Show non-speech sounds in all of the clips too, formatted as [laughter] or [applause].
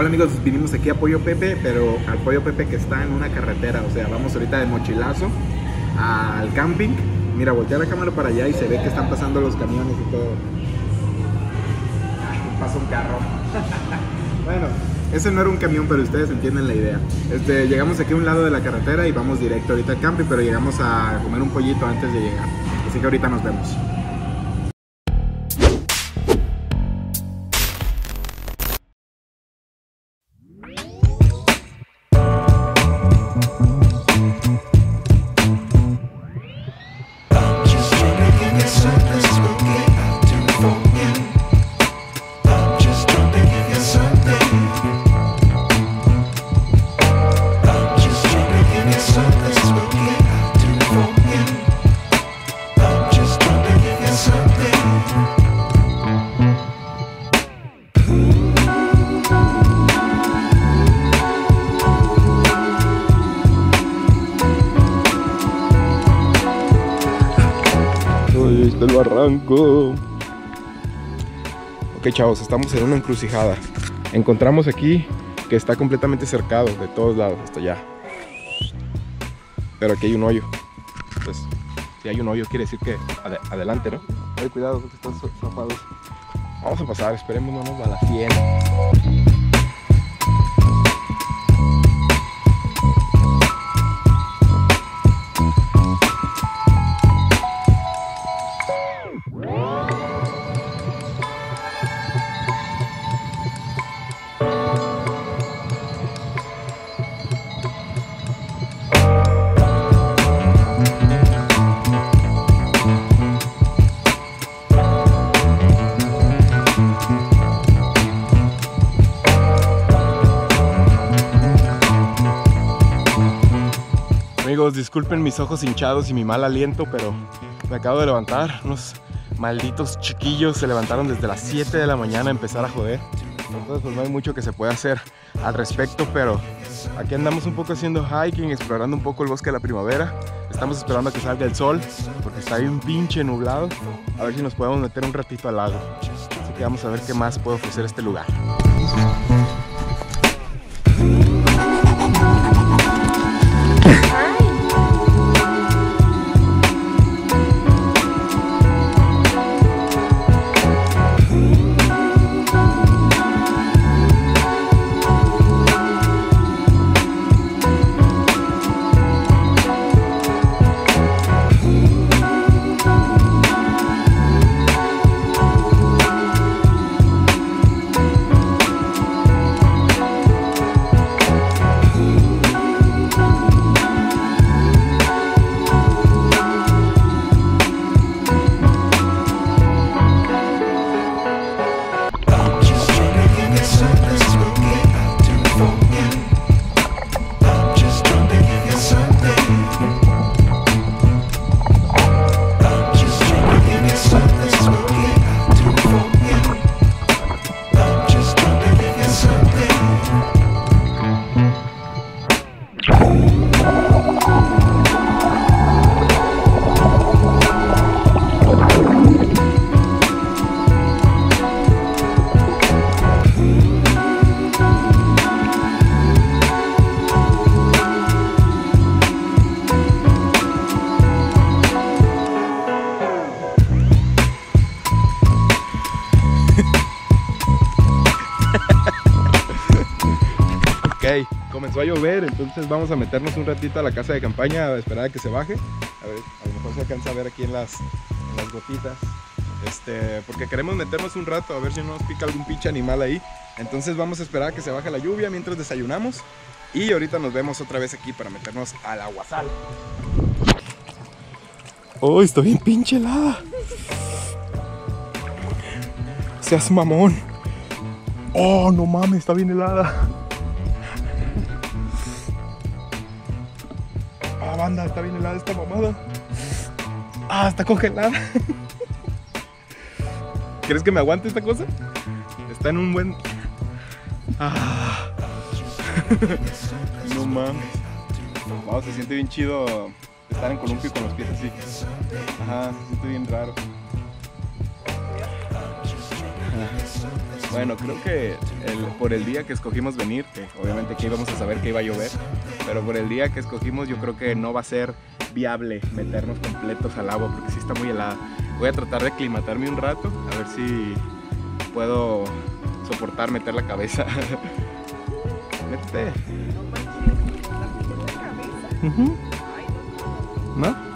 Hola amigos, vinimos aquí a Pollo Pepe, pero al Pollo Pepe que está en una carretera, o sea, vamos ahorita de mochilazo al camping. Mira, voltea la cámara para allá y se ve que están pasando los camiones y todo. Pasa un carro. [laughs] bueno, ese no era un camión, pero ustedes entienden la idea. Este, llegamos aquí a un lado de la carretera y vamos directo ahorita al camping, pero llegamos a comer un pollito antes de llegar. Así que ahorita nos vemos. Christmas spooky. Ahí está el barranco. Ok, chavos, estamos en una encrucijada. Encontramos aquí que está completamente cercado de todos lados, hasta allá. Pero aquí hay un hoyo. Pues, si hay un hoyo, quiere decir que ade- adelante, ¿no? Ay, cuidado, porque están zafados. Vamos a pasar, esperemos no nos balacien. Disculpen mis ojos hinchados y mi mal aliento, pero me acabo de levantar. Unos malditos chiquillos se levantaron desde las 7 de la mañana a empezar a joder. Entonces, pues no hay mucho que se pueda hacer al respecto, pero aquí andamos un poco haciendo hiking, explorando un poco el bosque de la primavera. Estamos esperando a que salga el sol, porque está bien pinche nublado. A ver si nos podemos meter un ratito al lago. Así que vamos a ver qué más puede ofrecer este lugar. Comenzó a llover, entonces vamos a meternos un ratito a la casa de campaña a esperar a que se baje. A ver, a lo mejor se alcanza a ver aquí en las, en las gotitas. Este, porque queremos meternos un rato a ver si no nos pica algún pinche animal ahí. Entonces vamos a esperar a que se baje la lluvia mientras desayunamos. Y ahorita nos vemos otra vez aquí para meternos al aguasal. ¡Oh, estoy bien pinche helada! Seas mamón. ¡Oh, no mames! Está bien helada. Banda, está bien helada esta mamada. Ah, está congelada. ¿Quieres que me aguante esta cosa? Está en un buen. Ah. [laughs] no mames. Wow, se siente bien chido estar en columpio con los pies así. Ajá, se siente bien raro. Bueno, creo que el- por el día que escogimos venir, que obviamente que íbamos a saber que iba a llover, pero por el día que escogimos yo creo que no va a ser viable meternos completos al agua porque sí está muy helada. Voy a tratar de aclimatarme un rato, a ver si puedo soportar meter la cabeza. [laughs] Métete. ¿No?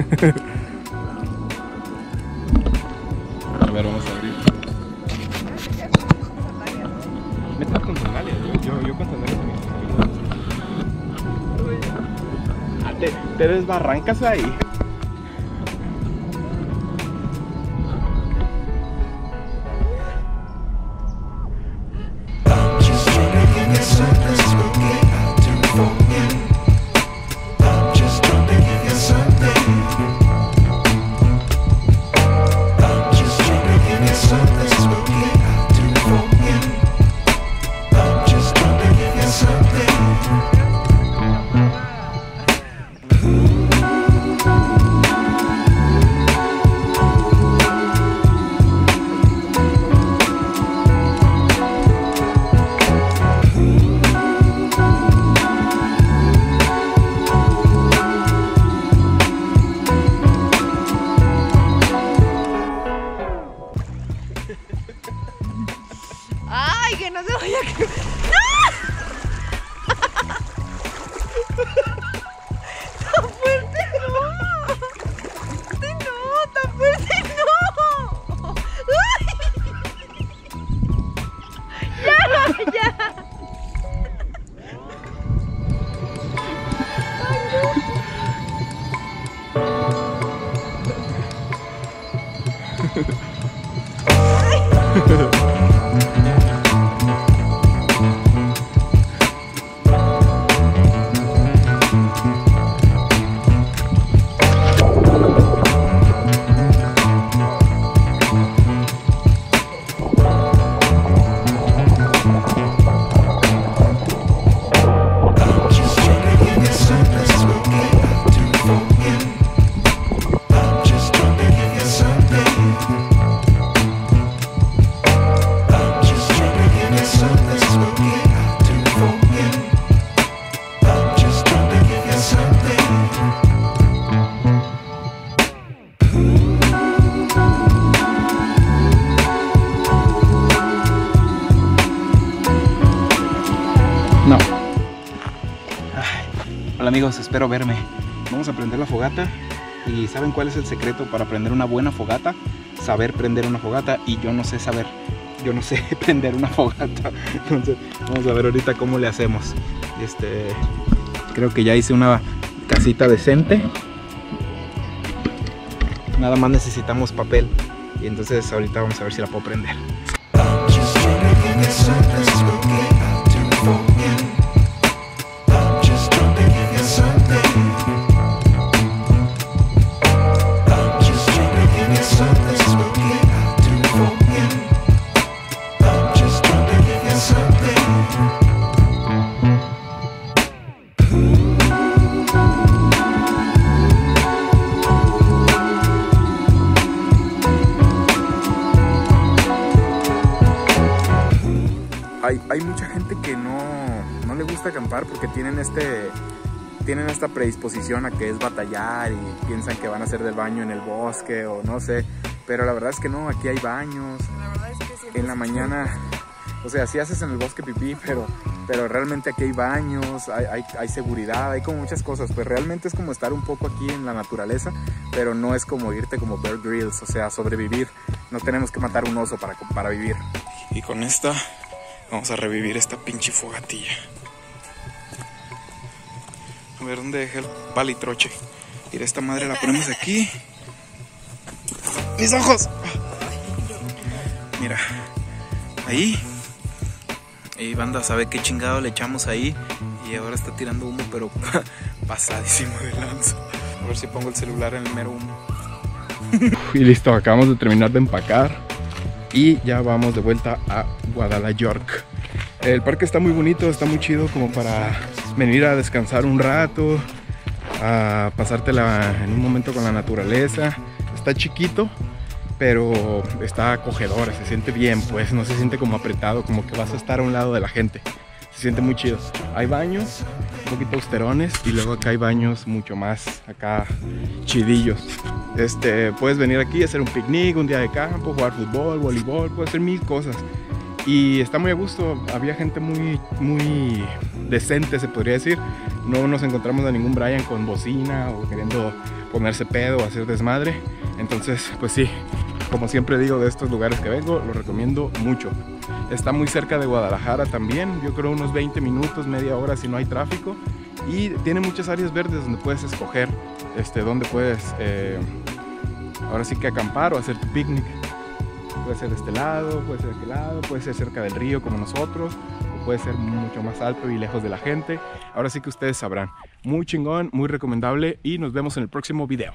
[laughs] A ver, vamos a abrir. Métete con sandalias, yo, yo, yo con sandalias también. Ah, te, te desbarrancas ahí. Bye. [laughs] amigos, espero verme. Vamos a prender la fogata. ¿Y saben cuál es el secreto para prender una buena fogata? Saber prender una fogata y yo no sé saber. Yo no sé [laughs] prender una fogata. Entonces, vamos a ver ahorita cómo le hacemos. Este, creo que ya hice una casita decente. Nada más necesitamos papel. Y entonces ahorita vamos a ver si la puedo prender. Hay, hay mucha gente que no, no le gusta acampar porque tienen este tienen esta predisposición a que es batallar y piensan que van a hacer del baño en el bosque o no sé, pero la verdad es que no, aquí hay baños. En la mañana, o sea, sí haces en el bosque pipí, pero, pero realmente aquí hay baños, hay, hay, hay seguridad, hay como muchas cosas, pues realmente es como estar un poco aquí en la naturaleza, pero no es como irte como Bear Grylls, o sea, sobrevivir. No tenemos que matar un oso para, para vivir. Y con esta vamos a revivir esta pinche fogatilla. A ver dónde dejé el palitroche. Mira, esta madre la ponemos aquí. ¡Mis ojos! Mira, ahí. Y banda sabe qué chingado le echamos ahí. Y ahora está tirando humo, pero [laughs] pasadísimo de lanza. A ver si pongo el celular en el mero humo. [laughs] Y listo, acabamos de terminar de empacar y ya vamos de vuelta a Guadalajara. El parque está muy bonito, está muy chido como para venir a descansar un rato, a pasártela en un momento con la naturaleza. Está chiquito, pero está acogedor, se siente bien, pues no se siente como apretado, como que vas a estar a un lado de la gente. Se siente muy chido. Hay baños un poquito austerones y luego acá hay baños mucho más acá chidillos. Este, puedes venir aquí a hacer un picnic, un día de campo, jugar fútbol, voleibol, puedes hacer mil cosas. Y está muy a gusto, había gente muy, muy decente, se podría decir. No nos encontramos a ningún Brian con bocina o queriendo ponerse pedo o hacer desmadre. Entonces, pues sí, como siempre digo de estos lugares que vengo, lo recomiendo mucho. Está muy cerca de Guadalajara también, yo creo unos 20 minutos, media hora si no hay tráfico. Y tiene muchas áreas verdes donde puedes escoger este, dónde puedes eh, ahora sí que acampar o hacer tu picnic. Puede ser de este lado, puede ser de aquel lado, puede ser cerca del río como nosotros, o puede ser mucho más alto y lejos de la gente. Ahora sí que ustedes sabrán. Muy chingón, muy recomendable y nos vemos en el próximo video.